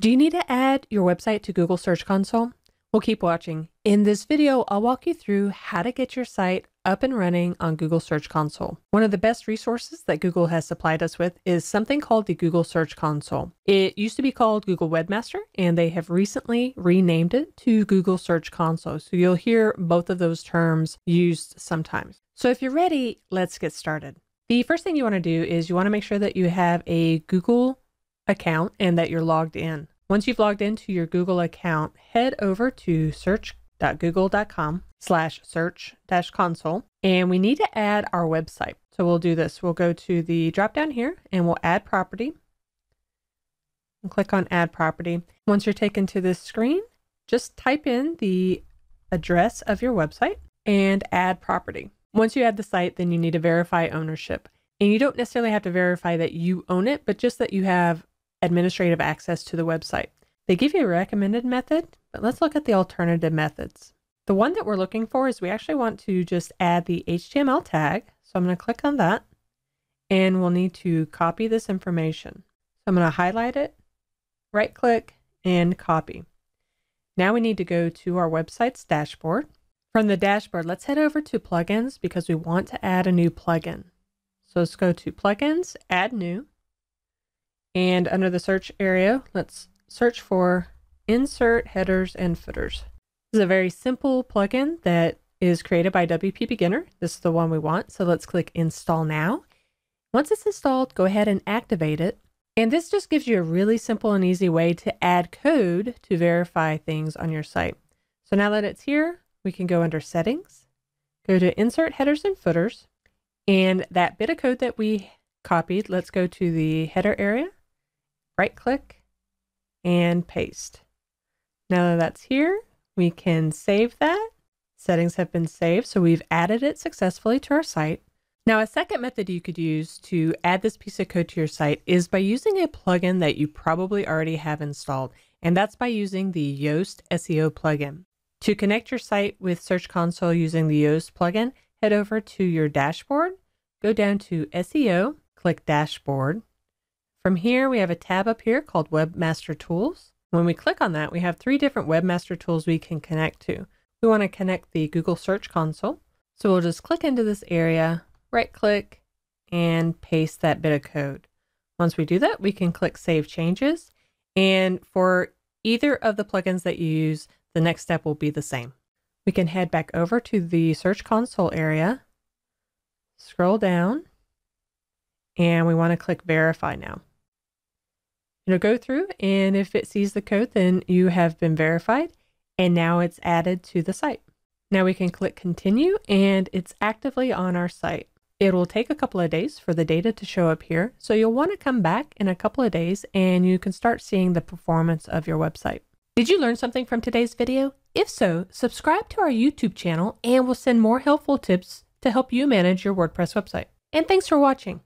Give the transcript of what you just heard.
Do you need to add your website to Google Search Console? Well, keep watching. In this video, I'll walk you through how to get your site up and running on Google Search Console. One of the best resources that Google has supplied us with is something called the Google Search Console. It used to be called Google Webmaster, and they have recently renamed it to Google Search Console. So you'll hear both of those terms used sometimes. So if you're ready, let's get started. The first thing you want to do is you want to make sure that you have a Google account and that you're logged in. Once you've logged into your Google account, head over to search.google.com slash search dash console and we need to add our website. So we'll do this. We'll go to the drop down here and we'll add property and click on add property. Once you're taken to this screen, just type in the address of your website and add property. Once you add the site, then you need to verify ownership. And you don't necessarily have to verify that you own it, but just that you have administrative access to the website. They give you a recommended method, but let's look at the alternative methods. The one that we're looking for is we actually want to just add the HTML tag. So I'm going to click on that and we'll need to copy this information. So I'm going to highlight it, right click and copy. Now we need to go to our website's dashboard. From the dashboard, let's head over to plugins because we want to add a new plugin. So let's go to plugins, add new. And under the search area, let's search for insert headers and footers. This is a very simple plugin that is created by WP Beginner. This is the one we want. So let's click install now. Once it's installed, go ahead and activate it. And this just gives you a really simple and easy way to add code to verify things on your site. So now that it's here, we can go under settings, go to insert headers and footers, and that bit of code that we copied, let's go to the header area right click and paste. Now that that's here, we can save that. Settings have been saved, so we've added it successfully to our site. Now, a second method you could use to add this piece of code to your site is by using a plugin that you probably already have installed, and that's by using the Yoast SEO plugin. To connect your site with Search Console using the Yoast plugin, head over to your dashboard, go down to SEO, click Dashboard, from here, we have a tab up here called Webmaster Tools. When we click on that, we have three different Webmaster Tools we can connect to. We want to connect the Google Search Console. So we'll just click into this area, right click, and paste that bit of code. Once we do that, we can click Save Changes. And for either of the plugins that you use, the next step will be the same. We can head back over to the Search Console area, scroll down, and we want to click Verify now know, go through and if it sees the code, then you have been verified and now it's added to the site. Now we can click continue and it's actively on our site. It will take a couple of days for the data to show up here. So you'll want to come back in a couple of days and you can start seeing the performance of your website. Did you learn something from today's video? If so, subscribe to our YouTube channel and we'll send more helpful tips to help you manage your WordPress website. And thanks for watching.